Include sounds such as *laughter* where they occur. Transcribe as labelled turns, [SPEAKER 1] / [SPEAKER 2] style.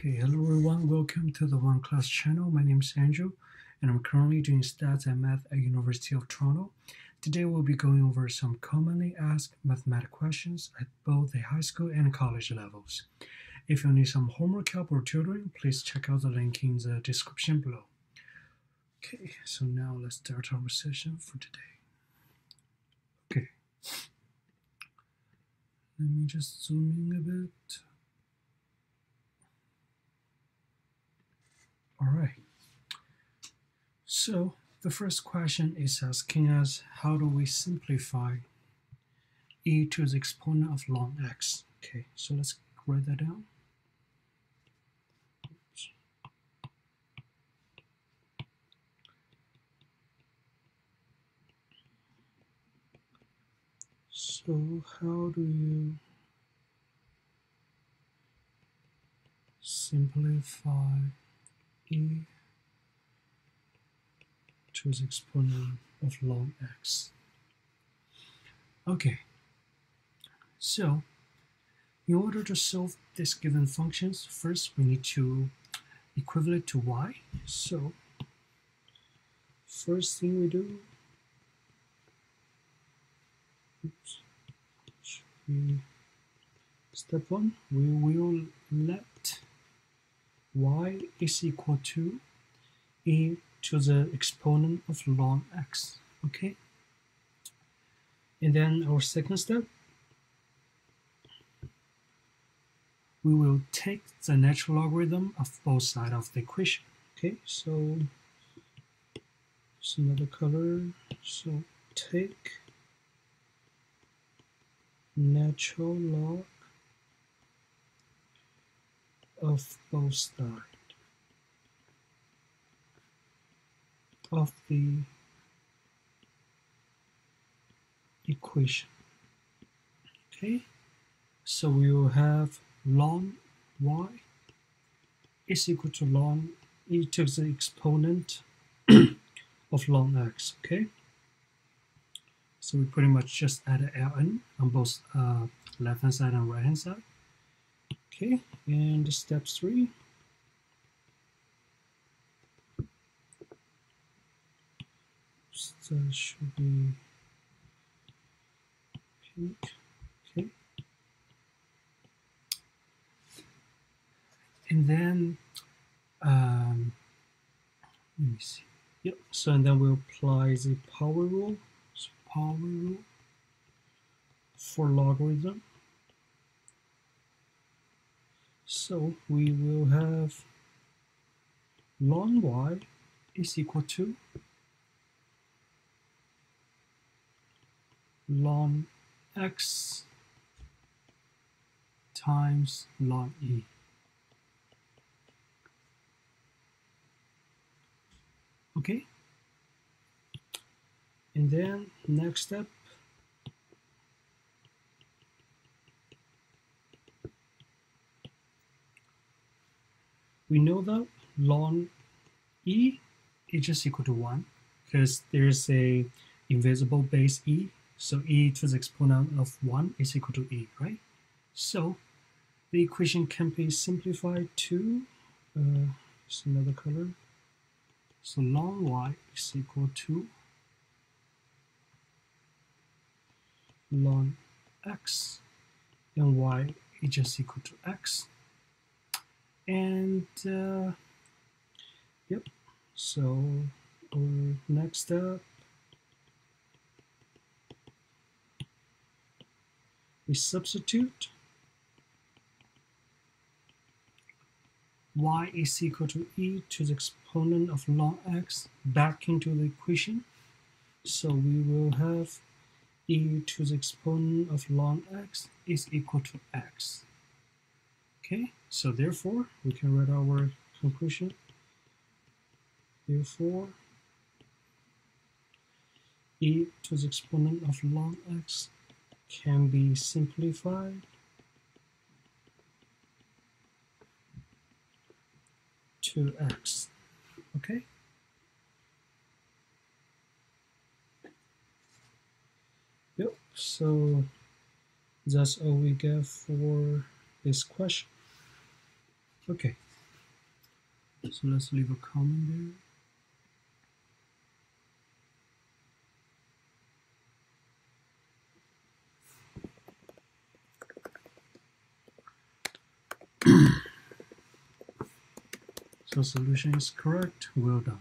[SPEAKER 1] Okay, hello everyone, welcome to the One Class channel. My name is Andrew and I'm currently doing stats and math at University of Toronto. Today we'll be going over some commonly asked mathematics questions at both the high school and college levels. If you need some homework help or tutoring, please check out the link in the description below. Okay, so now let's start our session for today. Okay, let me just zoom in a bit. All right. So the first question is asking us how do we simplify e to the exponent of ln x? Okay, so let's write that down. So how do you simplify e to the exponent of ln x. Okay, so in order to solve this given functions, first we need to equivalent to y. So first thing we do, oops, step one, we will let y is equal to e to the exponent of ln x, okay? And then our second step, we will take the natural logarithm of both sides of the equation, okay? So, it's another color, so take natural log of both sides of the equation. Okay, so we will have ln y is equal to ln e to the exponent *clears throat* of ln x. Okay, so we pretty much just add an ln on both uh, left hand side and right hand side. Okay, and step three. So should be pink. Okay. And then um, let me see. Yep. So and then we'll apply the power rule. So power rule for logarithm. So we will have ln y is equal to ln x times ln e. Okay? And then next step, we know that ln e is just equal to 1 because there's a invisible base e so e to the exponent of 1 is equal to e, right? So the equation can be simplified to, uh, it's another color. So ln y is equal to ln x and y is just equal to x. And uh, yep, so next step we substitute y is equal to e to the exponent of log x back into the equation. So we will have e to the exponent of log x is equal to x. Okay, so therefore we can write our conclusion. Therefore, e to the exponent of ln x can be simplified to x. Okay? Yep, so that's all we get for this question. Okay, So let's leave a comment there. so solution is correct. Well done.